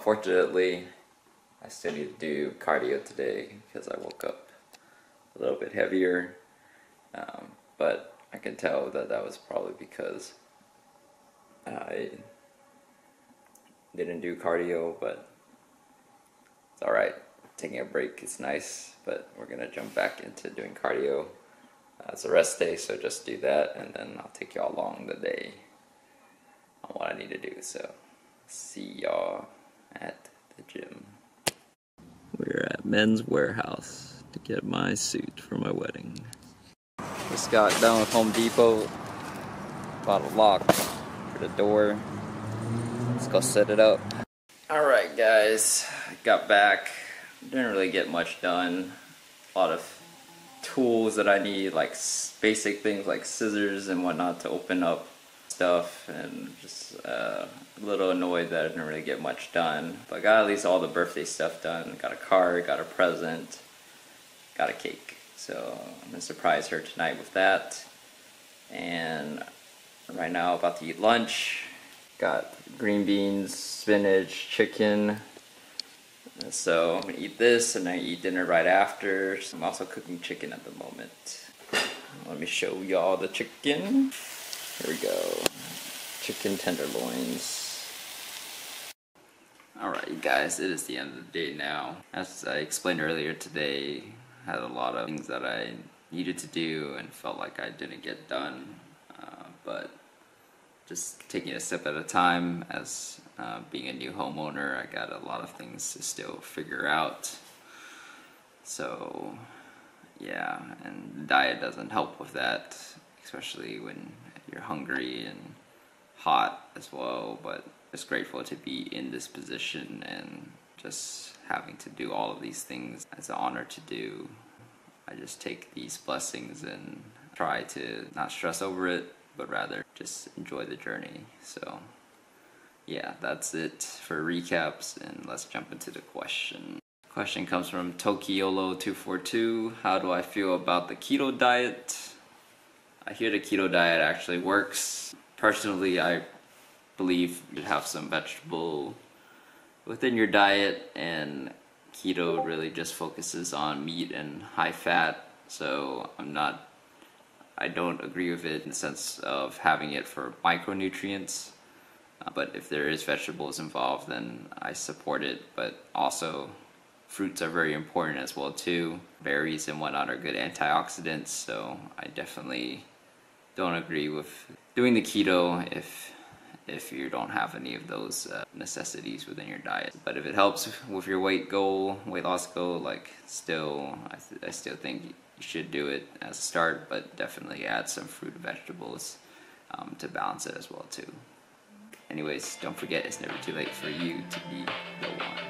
Unfortunately, I still need to do cardio today because I woke up a little bit heavier. Um, but I can tell that that was probably because I didn't do cardio, but it's alright. Taking a break is nice, but we're gonna jump back into doing cardio. Uh, it's a rest day, so just do that, and then I'll take y'all along the day on what I need to do. So, see y'all gym. We're at Men's Warehouse to get my suit for my wedding. Just got done with Home Depot. Bought a lock for the door. Let's go set it up. Alright guys, got back. Didn't really get much done. A lot of tools that I need, like basic things like scissors and whatnot to open up stuff and just uh, a little annoyed that I didn't really get much done. But got at least all the birthday stuff done. Got a card, got a present, got a cake. So I'm gonna surprise her tonight with that. And right now about to eat lunch. Got green beans, spinach, chicken. So I'm gonna eat this and I eat dinner right after. So I'm also cooking chicken at the moment. Let me show y'all the chicken. Here we go. Chicken tenderloins. Alright you guys, it is the end of the day now. As I explained earlier today, I had a lot of things that I needed to do and felt like I didn't get done. Uh, but just taking a step at a time as uh, being a new homeowner, I got a lot of things to still figure out. So yeah, and diet doesn't help with that, especially when you're hungry and hot as well, but just grateful to be in this position and just having to do all of these things as an honor to do. I just take these blessings and try to not stress over it, but rather just enjoy the journey. So yeah, that's it for recaps and let's jump into the question. Question comes from Tokiolo242. How do I feel about the keto diet? I hear the keto diet actually works. Personally, I believe you have some vegetable within your diet and keto really just focuses on meat and high fat so I'm not I don't agree with it in the sense of having it for micronutrients uh, but if there is vegetables involved then I support it but also fruits are very important as well too berries and whatnot are good antioxidants so I definitely don't agree with doing the keto if if you don't have any of those uh, necessities within your diet. But if it helps with your weight goal, weight loss goal, like still, I, I still think you should do it as a start, but definitely add some fruit and vegetables um, to balance it as well too. Anyways, don't forget it's never too late for you to be the one.